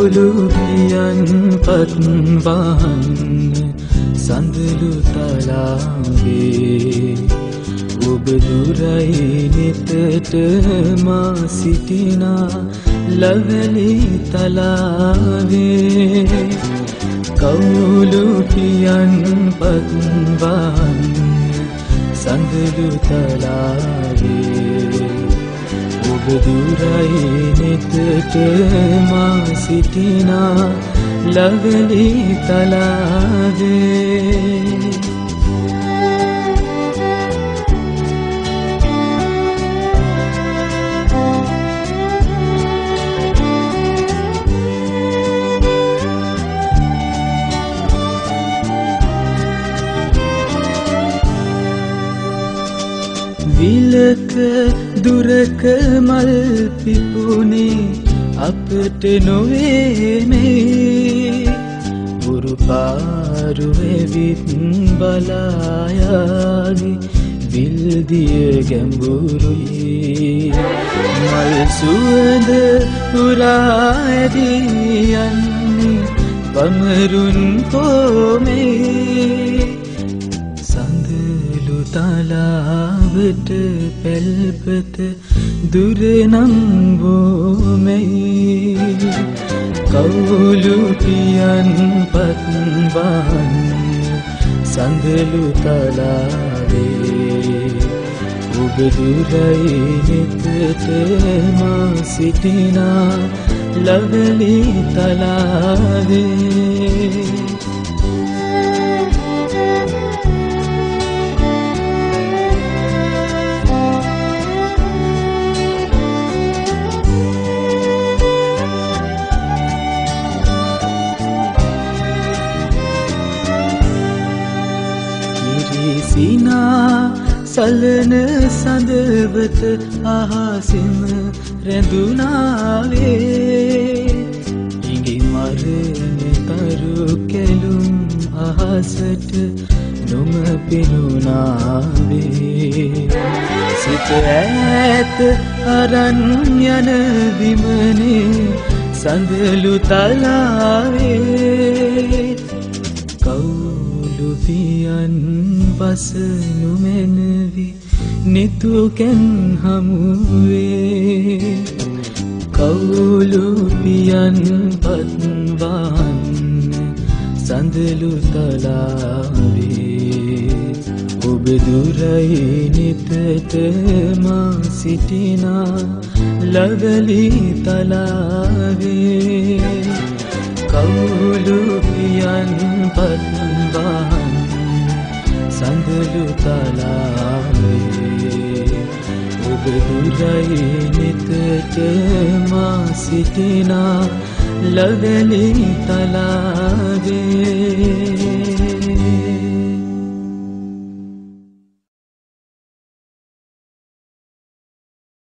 කවුලු පියන් පත්වාහන්න සඳලු තලාවේ ඔබ දුරයි නිතට මා සිටිනා ලවලි තලාවේ කවුලු පියන් පත්වාහන්න සඳලු තලාවේ ඔබ දුරයි නෙතට මා සිටිනා ලවලි තලාවේ. විලක දුරක මල් පිපුනේ අපට නොවේමේ. ගුරු පාරුවෙවිත් බලායාගේ විල්දිය ගැඹුරුයි. මල් සුවද පුරාඇදියන්නේ පමරුන් කෝමේ තලාවට පැල්පත දුරනංගෝමැයි කවුලු පියන් පත්වාන්න සඳලු තලාවේ. ඔබ දුරයි නෙතට මා සිටිනා ලවලි තලාවේ. සිනා සලන සඳවත අහසිම රැඳුනාවේ ඉඟි මරණ තරු කෙලුම් අහසට නොම පෙනුනාවේ. සිත ඇත අරන් යන විමනේ සඳලු තලාවේ. කවුලුපියන් පසනුමැනවි නිතුකැන් හමුවේ. කවුලුපියන් පත්වාන්න සඳලු තලාවේ. ඔබ දුරයි නිතට මා සිටිනා ලවලි තලාවේ. කවුලුපියන් පත්වාන්න සඳලු තලාවේ. ඔබ දුරයි නිතට මා සිටිනා ලවලි තලාවේ.